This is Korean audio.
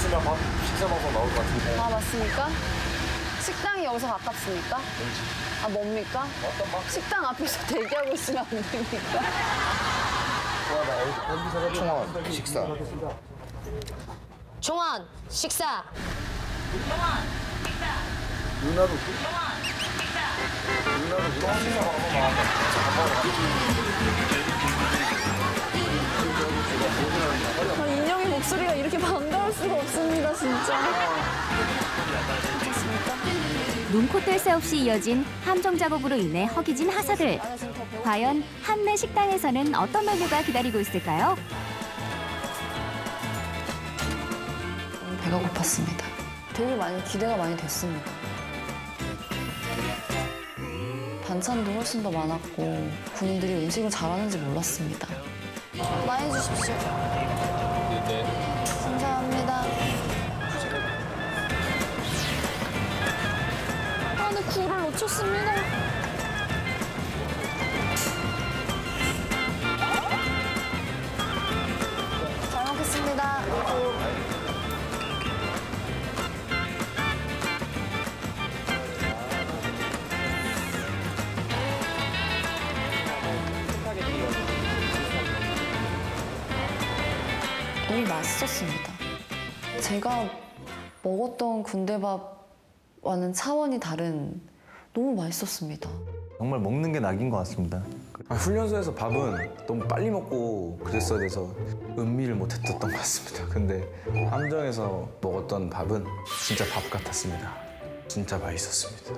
있으면 밥 식사 방송 나올 것 같은데. 아 맞습니까? 식당이 여기서 가깝습니까? 아 뭡니까? 어떤 밥? 식당 앞에서 대기하고 있으면 안 됩니까? 총원 식사. 종원 식사 누나도 그? 누나도 그 식사 방송 나왔다. 아, 수가 없습니다 진짜. 눈코 뗄새 없이 이어진 함정 작업으로 인해 허기진 하사들. 과연 한내 식당에서는 어떤 메뉴가 기다리고 있을까요? 배가 고팠습니다. 되게 많이 기대가 많이 됐습니다. 반찬도 훨씬 더 많았고 군인들이 음식을 잘하는지 몰랐습니다. 많이 주십시오. 감사합니다. 아, 네, 굴을 놓쳤습니다. 너무 맛있었습니다. 제가 먹었던 군대밥과는 차원이 다른 너무 맛있었습니다. 정말 먹는 게 낙인 것 같습니다. 아, 훈련소에서 밥은 너무 빨리 먹고 그랬어야 돼서 음미를 못했던 것 같습니다. 근데 함정에서 먹었던 밥은 진짜 밥 같았습니다. 진짜 맛있었습니다.